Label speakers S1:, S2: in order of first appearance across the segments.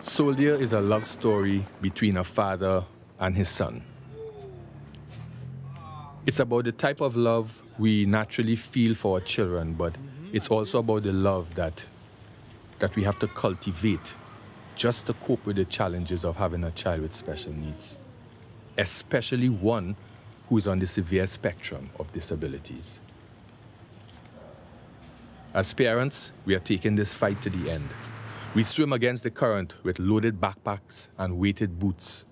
S1: Soul Dieu is a love story between a father and his son. It's about the type of love we naturally feel for our children, but it's also about the love that, that we have to cultivate just to cope with the challenges of having a child with special needs, especially one who is on the severe spectrum of disabilities. As parents, we are taking this fight to the end. We swim against the current with loaded backpacks and weighted boots.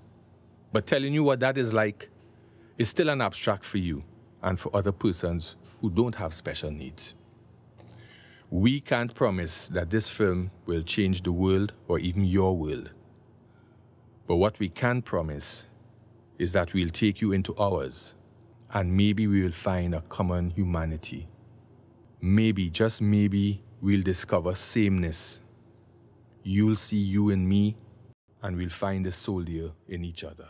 S1: But telling you what that is like is still an abstract for you and for other persons who don't have special needs. We can't promise that this film will change the world or even your world. But what we can promise is that we'll take you into ours and maybe we will find a common humanity. Maybe, just maybe, we'll discover sameness. You'll see you in me, and we'll find the soldier in each other.